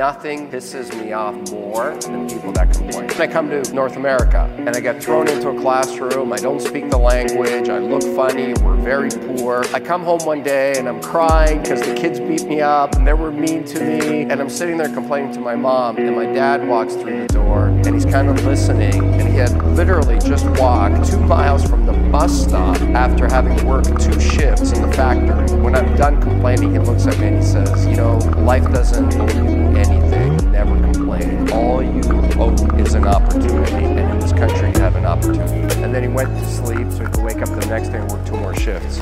Nothing pisses me off more than people that complain. I come to North America and I get thrown into a classroom. I don't speak the language. I look funny. We're very poor. I come home one day and I'm crying because the kids beat me up and they were mean to me. And I'm sitting there complaining to my mom. And my dad walks through the door and he's kind of listening. And he had literally just walked two miles from the bus stop after having worked two shifts in the factory. When I'm done complaining, he looks at me and he says, You know, life doesn't owe is an opportunity. And in this country, you have an opportunity. And then he went to sleep so he could wake up the next day and work two more shifts.